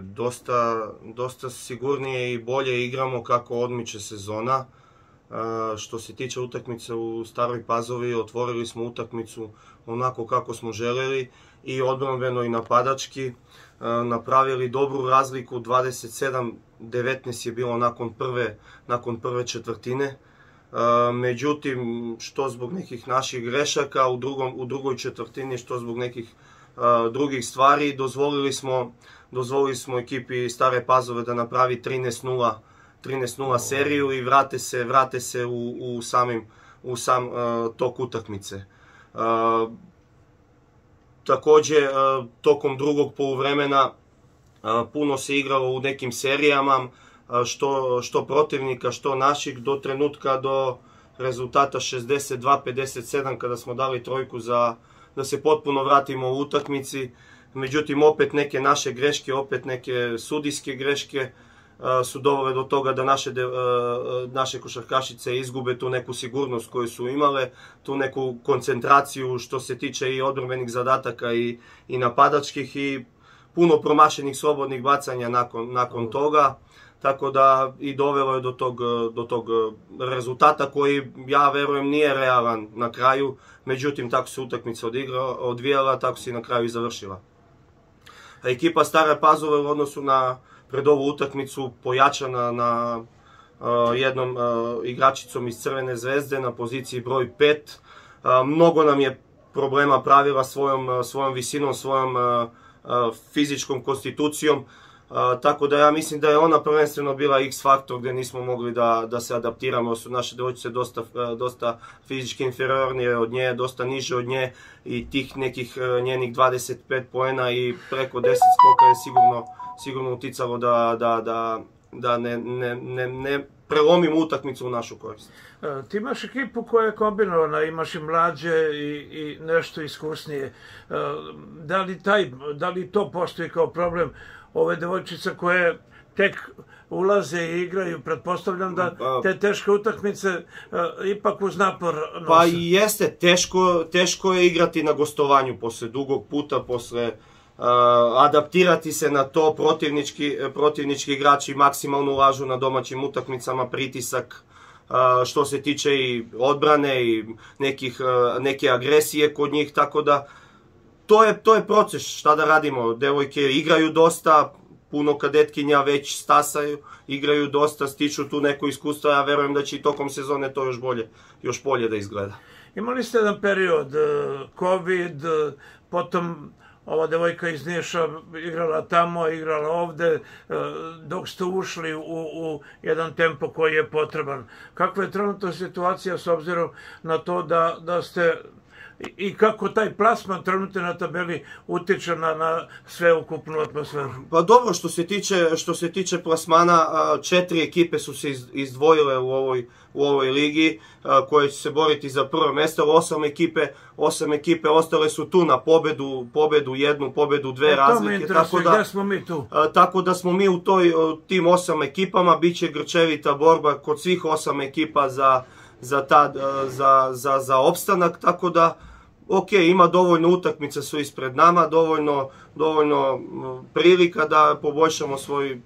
Dosta, dosta sigurnije i bolje igramo kako odmiče sezona. Što se tiče utakmice u Staroj Pazovi, otvorili smo utakmicu onako kako smo želeli i odbranbeno i napadački. Napravili dobru razliku, 27-19 je bilo nakon prve, nakon prve četvrtine. Međutim, što zbog nekih naših grešaka u, drugom, u drugoj četvrtini, što zbog nekih drugih stvari, dozvolili smo, dozvolili smo ekipi Stare Pazove da napravi 13-0 13-0 seriju i vrate se, vrate se u, u, samim, u sam tok utakmice. Uh, takođe, tokom drugog poluvremena puno se igralo u nekim serijama, što, što protivnika, što naših, do trenutka, do rezultata 62-57, kada smo dali trojku za da se potpuno vratimo u utakmici. Međutim, opet neke naše greške, opet neke sudijske greške, su dovele do toga da naše, naše košarkašice izgube tu neku sigurnost koju su imale, tu neku koncentraciju što se tiče i odbrbenih zadataka i, i napadačkih i puno promašenih slobodnih bacanja nakon, nakon toga. Tako da i dovelo je do tog, do tog rezultata koji ja verujem nije realan na kraju, međutim tako se utakmica odigra, odvijala, tako se i na kraju i završila. A ekipa Stare Pazove u odnosu na, pred ovu utakmicu pojačana na uh, jednom uh, igračicom iz Crvene zvezde na poziciji broj 5. Uh, mnogo nam je problema pravila svojom, svojom visinom, svojom fizičkom konstitucijom. Tako da ja mislim da je ona prvenstveno bila X faktor gde nismo mogli da, da se adaptiramo, su naše devojčice dosta, dosta fizički inferiornije od nje, dosta niže od nje i tih nekih njenih 25 poena i preko 10 skoka je sigurno sigurno uticalo da, da, da, da ne, ne, ne, ne prelomimo utakmicu u našu korist. E, ti imaš ekipu koja je kombinovana, imaš i mlađe i, i nešto iskusnije. E, da li, taj, da li to postoji kao problem ove devojčice koje tek ulaze i igraju, pretpostavljam da pa- te teške utakmice uh, ipak uz napor nose. Pa i jeste, teško, teško je igrati na gostovanju posle dugog puta, posle adaptirati se na to, protivnički, protivnički igrači maksimalno ulažu na domaćim utakmicama, pritisak što se tiče i odbrane i nekih, neke agresije kod njih, tako da to je, to je proces, šta da radimo, devojke igraju dosta, puno kadetkinja već stasaju, igraju dosta, stiču tu neko iskustvo, ja verujem da će i tokom sezone to još bolje, još bolje da izgleda. Imali ste jedan period, e, COVID, e, potom ova devojka iz Niša igrala tamo, igrala ovde, e, dok ste ušli u, u jedan tempo koji je potreban. Kakva je trenutna situacija s obzirom na to da, da ste i kako taj plasman trenutno na tabeli utiče na, na sveukupnu atmosferu? Pa dobro, što se tiče, što se tiče plasmana, četiri ekipe su se izdvojile u ovoj, u ovoj ligi koje će se boriti za prvo mesto. Osam ekipe, osam ekipe ostale su tu na pobedu, pobedu jednu, pobedu dve e, razlike. Tako da, gde smo mi tu? Tako da smo mi u toj, tim osam ekipama, bit će grčevita borba kod svih osam ekipa za za, ta, za, za, za opstanak, tako da ok, ima dovoljno utakmica su ispred nama, dovoljno, dovoljno prilika da poboljšamo svoj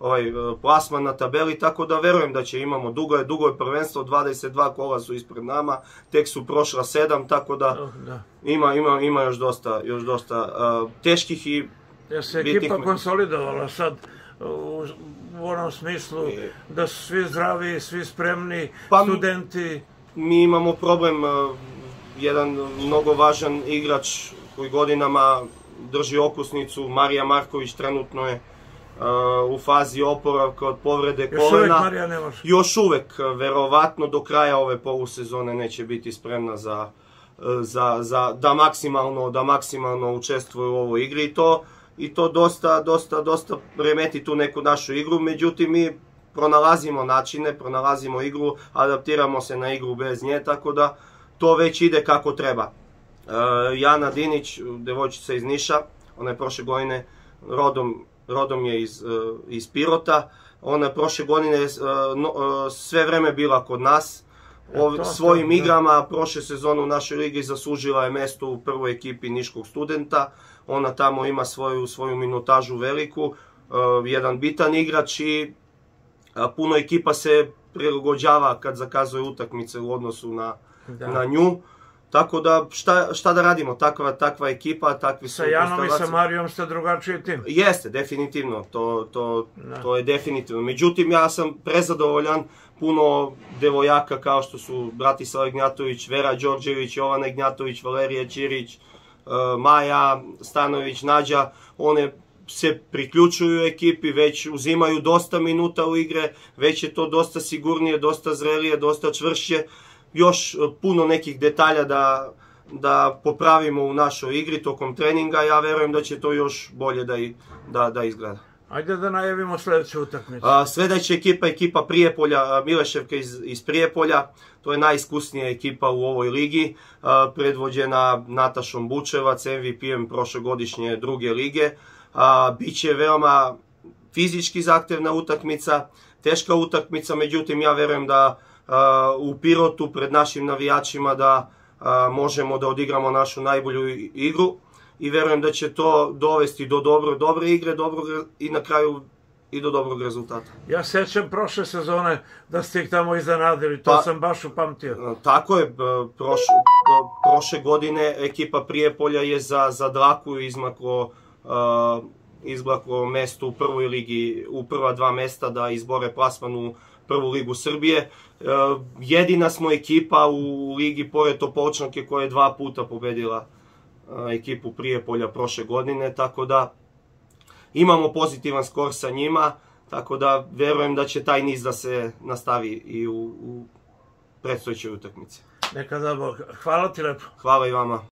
ovaj e, plasman na tabeli, tako da verujem da će imamo dugo je dugo je prvenstvo, 22 kola su ispred nama, tek su prošla 7, tako da, oh, da. ima ima ima još dosta još dosta uh, teških i Ja se ekipa konsolidovala sad u, u onom smislu da su svi zdravi, svi spremni, pa, studenti. Mi imamo problem, jedan mnogo važan igrač koji godinama drži okusnicu, Marija Marković trenutno je u fazi oporavka od povrede kolena. Još uvek Marija ne može. Još uvek, verovatno do kraja ove polusezone neće biti spremna za, za, za da maksimalno da maksimalno učestvuje u ovoj igri i to i to dosta, dosta, dosta remeti tu neku našu igru, međutim mi pronalazimo načine, pronalazimo igru, adaptiramo se na igru bez nje, tako da to već ide kako treba. E, Jana Dinić, devojčica iz Niša, ona je prošle godine rodom, rodom je iz, e, iz Pirota, ona je prošle godine e, no, sve vreme bila kod nas, o, to, svojim to, igrama prošle sezone u našoj ligi zaslužila je mesto u prvoj ekipi Niškog studenta, ona tamo ima svoju, svoju minutažu veliku, jedan bitan igrač i puno ekipa se prilagođava kad zakazuje utakmice u odnosu na, da. Na nju. Tako da, šta, šta da radimo, takva, takva ekipa, takvi su... Sa Janom i sa Marijom ste drugačiji tim. Jeste, definitivno, to, to, da. to je definitivno. Međutim, ja sam prezadovoljan, puno devojaka kao što su Bratislav Ignjatović, Vera Đorđević, Jovana Ignjatović, Valerija Ćirić, e, Maja Stanović, Nađa, one se priključuju ekipi, već uzimaju dosta minuta u igre, već je to dosta sigurnije, dosta zrelije, dosta čvršće još e, puno nekih detalja da, da popravimo u našoj igri tokom treninga. Ja verujem da će to još bolje da, i, da, da izgleda. Ajde da najavimo sledeću utakmicu. Sledeća ekipa je ekipa Prijepolja, Mileševka iz, iz Prijepolja. To je najiskusnija ekipa u ovoj ligi, a, predvođena Natašom Bučevac, MVP-em prošlogodišnje druge lige. A, biće veoma fizički zahtevna utakmica, teška utakmica, međutim ja verujem da u Pirotu pred našim navijačima da možemo da odigramo našu najbolju igru i verujem da će to dovesti do dobro, dobre igre dobrog, i na kraju i do dobrog rezultata. Ja sećam prošle sezone da ste ih tamo iznenadili, to pa, sam baš upamtio. Tako je, proš, prošle godine ekipa Prijepolja je za, za Draku izmaklo uh, izblaklo mesto u prvoj ligi, u prva dva mesta da izbore plasman u prvu ligu Srbije. E, jedina smo ekipa u ligi pored Topolčanke koja je dva puta pobedila e, ekipu Prijepolja prošle godine, tako da imamo pozitivan skor sa njima, tako da verujem da će taj niz da se nastavi i u, u predstojećoj utakmici. Neka da Bog. Hvala ti lepo. Hvala i vama.